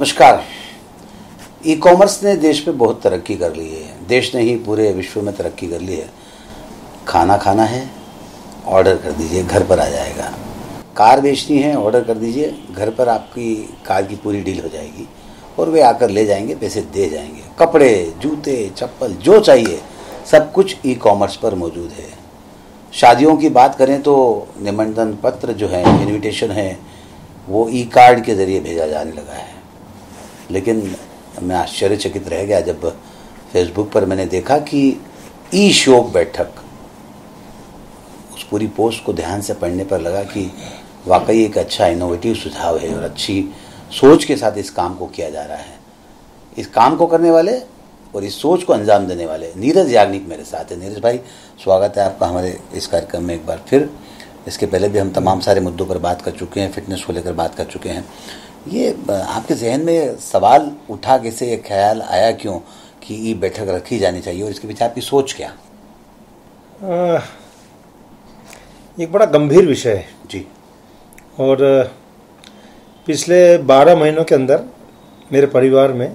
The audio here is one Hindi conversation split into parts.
नमस्कार। ई कॉमर्स ने देश पे बहुत तरक्की कर ली है। देश ने ही पूरे विश्व में तरक्की कर ली है। खाना खाना है, ऑर्डर कर दीजिए, घर पर आ जाएगा। कार बेचनी है, ऑर्डर कर दीजिए, घर पर आपकी कार की पूरी डील हो जाएगी। और वे आकर ले जाएँगे, पैसे दे जाएँगे। कपड़े, जूते, चप्पल, जो चाहिए, सब कुछ ई कॉमर्स पर मौजूद है। शादियों की बात करें तो निमंत्रण पत्र जो है इनविटेशन है, वो ई कार्ड के ज़रिए भेजा जाने लगा है। लेकिन मैं आश्चर्यचकित रह गया जब फेसबुक पर मैंने देखा कि ई शोक बैठक, उस पूरी पोस्ट को ध्यान से पढ़ने पर लगा कि वाकई एक अच्छा इनोवेटिव सुझाव है और अच्छी सोच के साथ इस काम को किया जा रहा है। इस काम को करने वाले और इस सोच को अंजाम देने वाले नीरज याग्निक मेरे साथ है। नीरज भाई, स्वागत है आपका हमारे इस कार्यक्रम में एक बार फिर। इसके पहले भी हम तमाम सारे मुद्दों पर बात कर चुके हैं फिटनेस को लेकर बात कर चुके हैं। ये आपके जहन में सवाल उठा कैसे ये ख्याल आया क्यों कि ये बैठक रखी जानी चाहिए और इसके पीछे आपकी सोच क्या? एक बड़ा गंभीर विषय है। जी। और पिछले बारह महीनों के अंदर मेरे परिवार में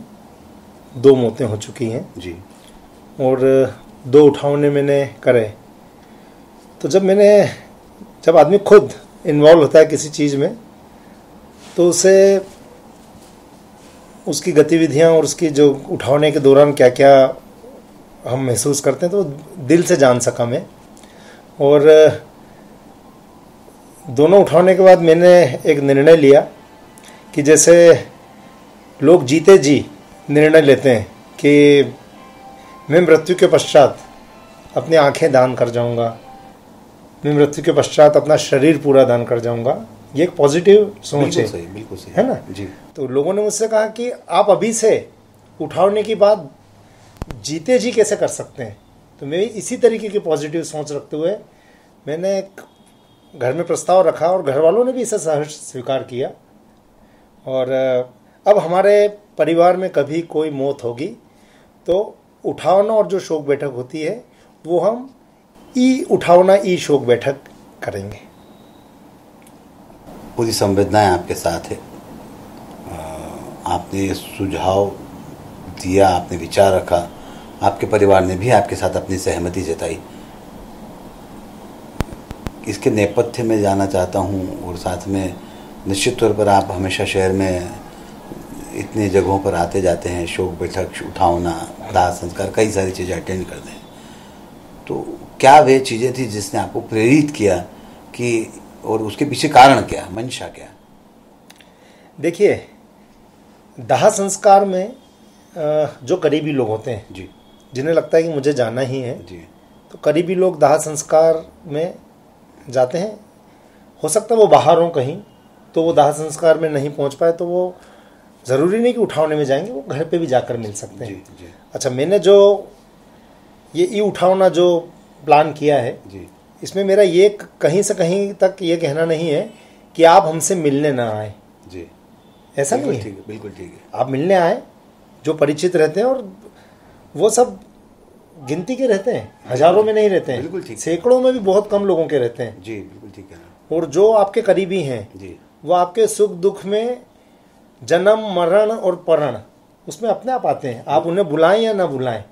दो मौतें हो चुकी हैं। जी। और दो उठावने मैंने करे। तो जब मैंने जब आदमी खुद इन्वॉल्व होता है किसी चीज़ में तो उसे, उसकी गतिविधियाँ और उसकी जो उठाने के दौरान क्या क्या हम महसूस करते हैं तो दिल से जान सका मैं। और, दोनों उठाने के बाद मैंने एक निर्णय लिया कि जैसे लोग जीते जी निर्णय लेते हैं कि मैं मृत्यु के पश्चात अपनी आँखें दान कर जाऊँगा, मैं मृत्यु के पश्चात अपना शरीर पूरा दान कर जाऊँगा ये एक पॉजिटिव सोच है। सही बिल्कुल सही। है ना? जी। तो लोगों ने मुझसे कहा कि आप अभी से उठाने की बात जीते जी कैसे कर सकते हैं? तो मैं इसी तरीके की पॉजिटिव सोच रखते हुए मैंने एक घर में प्रस्ताव रखा और घर वालों ने भी इसे सहर्ष स्वीकार किया। और अब हमारे परिवार में कभी कोई मौत होगी तो उठावना और जो शोक बैठक होती है वो हम ई उठावना ई शोक बैठक करेंगे। पूरी संवेदनाएँ आपके साथ है। आपने सुझाव दिया, आपने विचार रखा, आपके परिवार ने भी आपके साथ अपनी सहमति जताई। इसके नेपथ्य में जाना चाहता हूँ और साथ में निश्चित तौर पर आप हमेशा शहर में इतने जगहों पर आते जाते हैं, शोक, बैठक, उठावना, दाह संस्कार, कई सारी चीज़ें अटेंड करते हैं। तो क्या वे चीज़ें थी जिसने आपको प्रेरित किया कि और उसके पीछे कारण क्या मंशा क्या देखिए दाह संस्कार में जो करीबी लोग होते हैं जी। जिन्हें लगता है कि मुझे जाना ही है जी। तो करीबी लोग दाह संस्कार में जाते हैं। हो सकता है वो बाहर हों कहीं तो वो दाह संस्कार में नहीं पहुँच पाए तो वो ज़रूरी नहीं कि उठावने में जाएँगे वो घर पे भी जाकर मिल सकते हैं। जी जी। अच्छा मैंने जो ये ई उठावना जो प्लान किया है जी। इसमें मेरा ये कहीं से कहीं तक ये कहना नहीं है कि आप हमसे मिलने ना आए। जी। ऐसा नहीं है। ठीक है बिल्कुल ठीक है। आप मिलने आए जो परिचित रहते हैं और वो सब गिनती के रहते हैं हज़ारों में नहीं रहते हैं बिल्कुल ठीक सैकड़ों में भी बहुत कम लोगों के रहते हैं। जी बिल्कुल ठीक है। और जो आपके करीबी हैं जी। वो आपके सुख दुख में जन्म मरण और परण उसमें अपने आप आते हैं। आप उन्हें बुलाएँ या ना बुलाएँ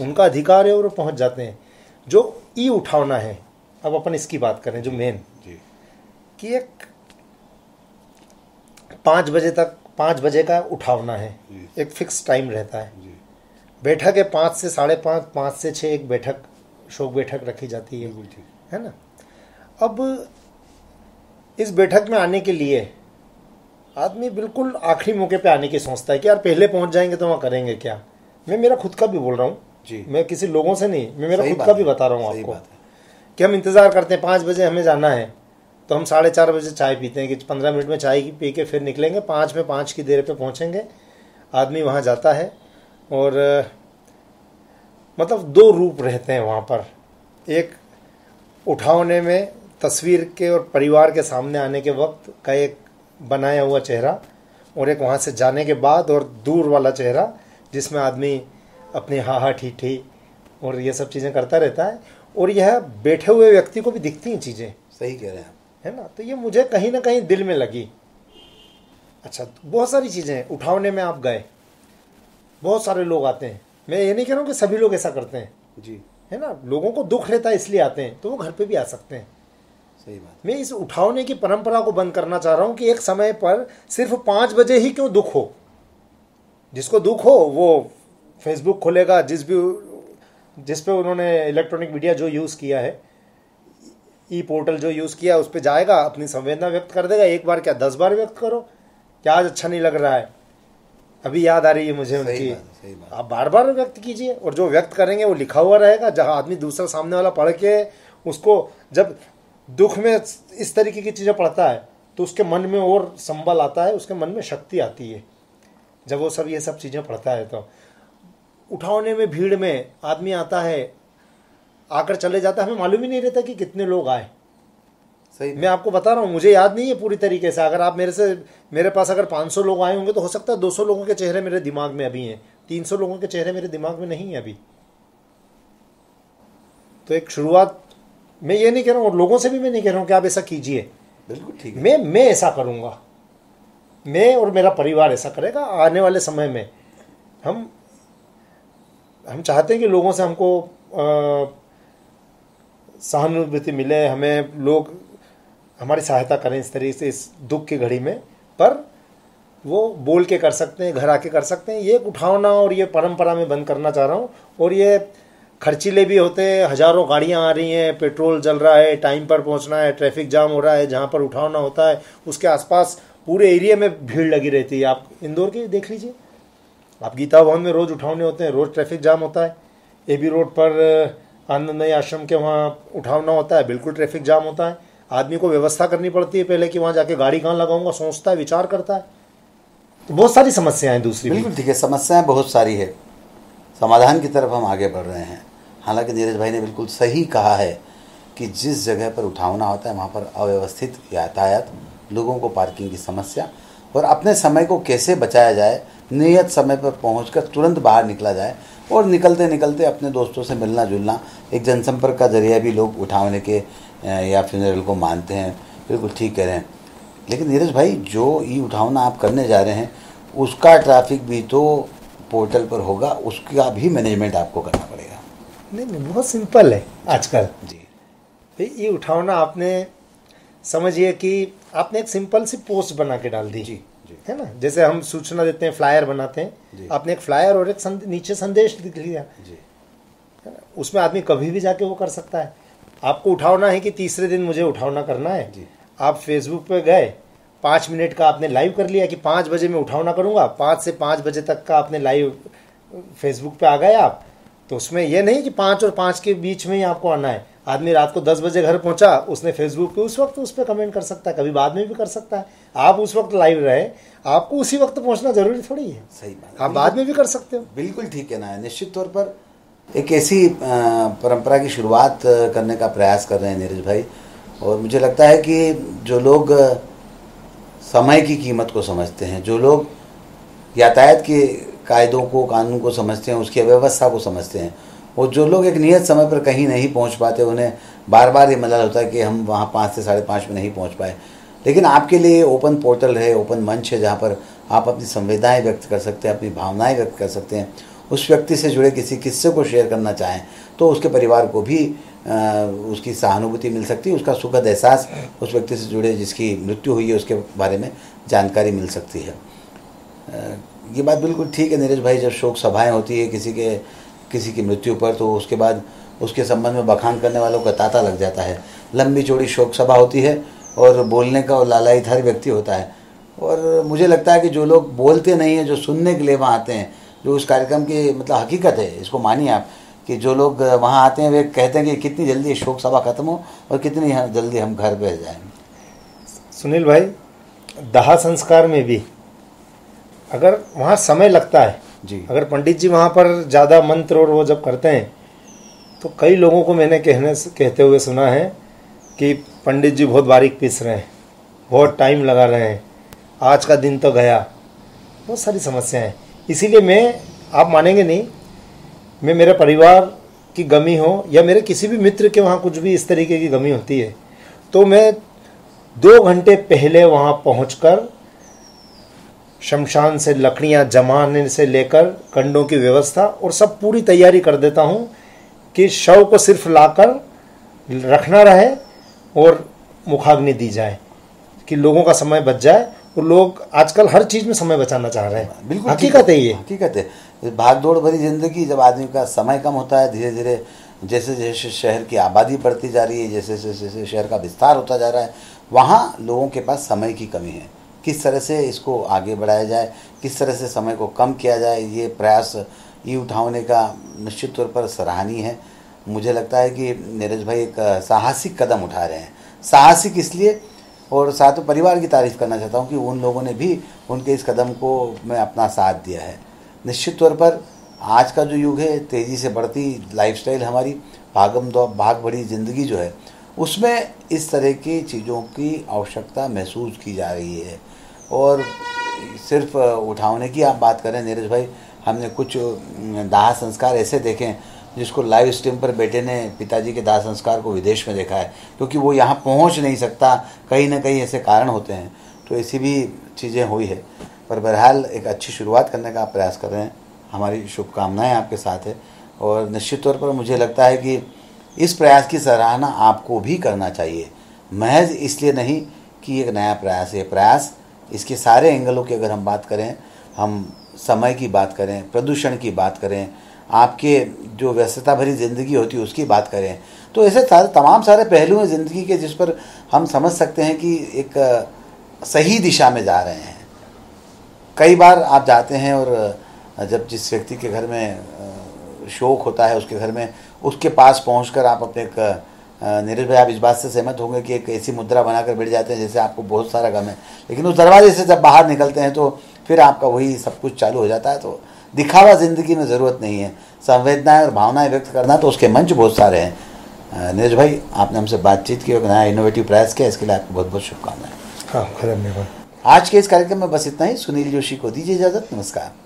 उनका अधिकार है और पहुँच जाते हैं। जो ई उठावना है अब अपन इसकी बात करें जो मेन कि एक पाँच बजे तक पाँच बजे का उठावना है। एक फिक्स टाइम रहता है। बैठक है पाँच से साढ़े पाँच पाँच से छः एक बैठक शोक बैठक रखी जाती है। है ना? अब इस बैठक में आने के लिए आदमी बिल्कुल आखिरी मौके पे आने की सोचता है कि यार पहले पहुँच जाएँगे तो वहाँ करेंगे क्या? मैं मेरा खुद का भी बोल रहा हूँ। मैं किसी लोगों से नहीं मैं मेरा खुद का भी बता रहा हूँ आपको। है। कि हम इंतज़ार करते हैं, पाँच बजे हमें जाना है तो हम साढ़े चार बजे चाय पीते हैं कि पंद्रह मिनट में चाय पी के फिर निकलेंगे, पाँच में पाँच की देर पे पहुँचेंगे, आदमी वहाँ जाता है, और मतलब दो रूप रहते हैं वहाँ पर, एक उठाने में, तस्वीर के और परिवार के सामने आने के वक्त का एक बनाया हुआ चेहरा, और एक वहाँ से जाने के बाद और दूर वाला चेहरा, जिसमें आदमी अपनी हा हा ठी ठी और ये सब चीज़ें करता रहता है और यह बैठे हुए व्यक्ति को भी दिखती हैं चीज़ें। सही कह रहे हैं है ना? तो ये मुझे कहीं ना कहीं दिल में लगी। अच्छा तो बहुत सारी चीज़ें हैं। उठावने में आप गए। बहुत सारे लोग आते हैं। मैं ये नहीं कह रहा हूँ कि सभी लोग ऐसा करते हैं। जी। है ना? लोगों को दुख रहता है इसलिए आते हैं तो वो घर पे भी आ सकते हैं। सही बात। मैं इस उठावने की परंपरा को बंद करना चाह रहा हूँ कि एक समय पर सिर्फ़ पाँच बजे ही क्यों दुख हो? जिसको दुख हो वो फेसबुक खोलेगा जिस भी जिस पे उन्होंने इलेक्ट्रॉनिक मीडिया जो यूज़ किया है ई पोर्टल जो यूज़ किया उस पर जाएगा अपनी संवेदना व्यक्त कर देगा एक बार क्या दस बार व्यक्त करो क्या आज अच्छा नहीं लग रहा है? अभी याद आ रही है मुझे सही उनकी। आप बार बार व्यक्त कीजिए और जो व्यक्त करेंगे वो लिखा हुआ रहेगा जहाँ आदमी दूसरा सामने वाला पढ़ के उसको जब दुख में इस तरीके की चीज़ें पढ़ता है तो उसके मन में और संबल आता है उसके मन में शक्ति आती है जब वो सब ये सब चीज़ें पढ़ता है तो। उठाने में भीड़ में आदमी आता है आकर चले जाता है हमें मालूम ही नहीं रहता कि कितने लोग आए। सही मैं आपको बता रहा हूँ मुझे याद नहीं है पूरी तरीके से। अगर आप मेरे से मेरे पास अगर 500 लोग आए होंगे तो हो सकता है 200 लोगों के चेहरे मेरे दिमाग में अभी हैं। 300 लोगों के चेहरे मेरे दिमाग में नहीं है अभी। तो एक शुरुआत मैं ये नहीं कह रहा हूँ और लोगों से भी मैं नहीं कह रहा हूँ कि आप ऐसा कीजिए। बिल्कुल ठीक मैं मैं ऐसा करूँगा। मैं और मेरा परिवार ऐसा करेगा आने वाले समय में। हम हम चाहते हैं कि लोगों से हमको सहानुभूति मिले, हमें लोग हमारी सहायता करें इस तरीके से, इस दुख की घड़ी में। पर वो बोल के कर सकते हैं, घर आके कर सकते हैं। ये उठावना और ये परंपरा में बंद करना चाह रहा हूँ। और ये खर्चीले भी होते हैं, हज़ारों गाड़ियाँ आ रही हैं, पेट्रोल जल रहा है, टाइम पर पहुँचना है, ट्रैफ़िक जाम हो रहा है, जहाँ पर उठावना होता है, उसके आसपास पूरे एरिया में भीड़ लगी रहती है। आप इंदौर की देख लीजिए। आप गीता भवन में रोज़ उठावने होते हैं, रोज़ ट्रैफ़िक जाम होता है। ए बी रोड पर आनंदमय आश्रम के वहाँ उठावना होता है, बिल्कुल ट्रैफ़िक जाम होता है। आदमी को व्यवस्था करनी पड़ती है पहले कि वहाँ जाके गाड़ी कहाँ लगाऊँगा, सोचता है, विचार करता है। तो बहुत सारी समस्याएँ दूसरी बिल्कुल ठीक है समस्याएँ बहुत सारी है। समाधान की तरफ़ हम आगे बढ़ रहे हैं। हालाँकि नीरज भाई ने बिल्कुल सही कहा है कि जिस जगह पर उठावना होता है, वहाँ पर अव्यवस्थित यातायात, लोगों को पार्किंग की समस्या और अपने समय को कैसे बचाया जाए नियत समय पर पहुंचकर तुरंत बाहर निकला जाए और निकलते निकलते अपने दोस्तों से मिलना जुलना एक जनसंपर्क का ज़रिया भी लोग उठावने के या फ्यूनरल को मानते हैं। बिल्कुल ठीक कह रहे हैं। लेकिन नीरज भाई जो ई उठावना आप करने जा रहे हैं उसका ट्रैफ़िक भी तो पोर्टल पर होगा उसका भी मैनेजमेंट आपको करना पड़ेगा। नहीं नहीं बहुत सिंपल है आजकल। जी। भाई ये उठावना आपने समझिए कि आपने एक सिंपल सी पोस्ट बना के डाल दी। जी। है ना? जैसे हम सूचना देते हैं फ्लायर बनाते हैं आपने एक फ्लायर और एक संद, नीचे संदेश लिख लिया। उसमें आदमी कभी भी जाके वो कर सकता है। आपको उठावना है कि तीसरे दिन मुझे उठावना करना है? जी। आप फेसबुक पे गए पाँच मिनट का आपने लाइव कर लिया कि पाँच बजे मैं उठावना करूँगा पाँच से पाँच बजे तक का आपने लाइव फेसबुक पे आ गए आप तो उसमें यह नहीं कि पाँच और पाँच के बीच में ही आपको आना है। आदमी रात को दस बजे घर पहुँचा उसने फेसबुक पे उस वक्त उस पर कमेंट कर सकता है कभी बाद में भी कर सकता है। आप उस वक्त लाइव रहे आपको उसी वक्त पहुँचना ज़रूरी थोड़ी है। सही बात आप बाद में भी कर सकते हो। बिल्कुल ठीक है ना निश्चित तौर पर एक ऐसी परंपरा की शुरुआत करने का प्रयास कर रहे हैं नीरज भाई। और मुझे लगता है कि जो लोग समय की कीमत को समझते हैं जो लोग यातायात के कायदों को कानून को समझते हैं उसकी अव्यवस्था को समझते हैं और जो लोग एक नियत समय पर कहीं नहीं पहुँच पाते, उन्हें बार बार ये मज़ा होता है कि हम वहाँ पाँच से साढ़े पाँच में नहीं पहुँच पाए। लेकिन आपके लिए ओपन पोर्टल है, ओपन मंच है, जहाँ पर आप अपनी संवेदनाएँ व्यक्त कर सकते हैं, अपनी भावनाएँ व्यक्त कर सकते हैं। उस व्यक्ति से जुड़े किसी किस्से को शेयर करना चाहें तो उसके परिवार को भी उसकी सहानुभूति मिल सकती है, उसका सुखद एहसास उस व्यक्ति से जुड़े, जिसकी मृत्यु हुई है, उसके बारे में जानकारी मिल सकती है। ये बात बिल्कुल ठीक है, नीरज भाई, जब शोक सभाएँ होती है किसी के किसी की मृत्यु पर तो उसके बाद उसके संबंध में बखान करने वालों का तांता लग जाता है। लंबी चौड़ी शोक सभा होती है और बोलने का और लालाईधारी व्यक्ति होता है। और मुझे लगता है कि जो लोग बोलते नहीं हैं, जो सुनने के लिए वहाँ आते हैं, जो उस कार्यक्रम की मतलब हकीकत है, इसको मानिए आप, कि जो लोग वहाँ आते हैं, वे कहते हैं कि कितनी जल्दी शोक सभा खत्म हो और कितनी जल्दी हम घर पे जाएँ। सुनील भाई, दाह संस्कार में भी अगर वहाँ समय लगता है जी। अगर पंडित जी वहाँ पर ज़्यादा मंत्र और वो जब करते हैं तो कई लोगों को मैंने कहने कहते हुए सुना है कि पंडित जी बहुत बारीक पीस रहे हैं, बहुत टाइम लगा रहे हैं, आज का दिन तो गया। बहुत सारी समस्याएँ हैं। इसीलिए मैं, आप मानेंगे नहीं, मैं मेरे परिवार की गमी हो, या मेरे किसी भी मित्र के वहाँ कुछ भी इस तरीके की गमी होती है तो मैं दो घंटे पहले वहाँ पहुँचकर शमशान से लकड़ियाँ जमाने से लेकर कंडों की व्यवस्था और सब पूरी तैयारी कर देता हूँ कि शव को सिर्फ़ लाकर रखना रहे और मुखाग्नि दी जाए कि लोगों का समय बच जाए और लोग आजकल हर चीज़ में समय बचाना चाह रहे हैं। बिल्कुल हकीकत है ये। हकीकत है। भाग दौड़ भरी ज़िंदगी जब आदमी का समय कम होता है धीरे धीरे जैसे जैसे शहर की आबादी बढ़ती जा रही है जैसे जैसे जैसे शहर का विस्तार होता जा रहा है वहाँ लोगों के पास समय की कमी है। किस तरह से इसको आगे बढ़ाया जाए, किस तरह से समय को कम किया जाए, ये प्रयास ई उठाने का निश्चित तौर पर सराहनीय है। मुझे लगता है कि नीरज भाई एक साहसिक कदम उठा रहे हैं। साहसिक इसलिए और साथ परिवार की तारीफ़ करना चाहता हूँ कि उन लोगों ने भी उनके इस कदम को में अपना साथ दिया है। निश्चित तौर पर आज का जो युग है, तेज़ी से बढ़ती लाइफस्टाइल हमारी, भागम दो, भाग भरी ज़िंदगी जो है, उसमें इस तरह की चीज़ों की आवश्यकता महसूस की जा रही है। और सिर्फ़ उठाने की आप बात करें नीरज भाई, हमने कुछ दाह संस्कार ऐसे देखे हैं जिसको लाइव स्ट्रीम पर बेटे ने पिताजी के दाह संस्कार को विदेश में देखा है, क्योंकि वो यहाँ पहुँच नहीं सकता, कहीं ना कहीं ऐसे कारण होते हैं। तो ऐसी भी चीज़ें हुई है। पर बहरहाल एक अच्छी शुरुआत करने का आप प्रयास कर रहे हैं। हमारी शुभकामनाएँ आपके साथ है और निश्चित तौर पर मुझे लगता है कि इस प्रयास की सराहना आपको भी करना चाहिए। महज इसलिए नहीं कि एक नया प्रयास है प्रयास इसके सारे एंगलों की अगर हम बात करें, हम समय की बात करें, प्रदूषण की बात करें, आपके जो व्यस्तता भरी ज़िंदगी होती है उसकी बात करें तो ऐसे सारे, तमाम सारे पहलू हैं ज़िंदगी के जिस पर हम समझ सकते हैं कि एक सही दिशा में जा रहे हैं। कई बार आप जाते हैं और जब जिस व्यक्ति के घर में शोक होता है उसके घर में, उसके पास पहुंचकर आप अपने एक नीरज भाई आप इस बात से सहमत होंगे कि एक ऐसी मुद्रा बनाकर बैठ जाते हैं जैसे आपको बहुत सारा गम है। लेकिन उस दरवाजे से जब बाहर निकलते हैं तो फिर आपका वही सब कुछ चालू हो जाता है। तो दिखावा ज़िंदगी में ज़रूरत नहीं है। संवेदनाएँ और भावनाएँ व्यक्त करना तो उसके मंच बहुत सारे हैं। नीरज भाई आपने हमसे बातचीत की और नया इनोवेटिव प्रयास किया इसके लिए आपको बहुत बहुत शुभकामनाएँ। हाँ धन्यवाद। आज के इस कार्यक्रम में बस इतना ही। सुनील जोशी को दीजिए इजाज़त। नमस्कार।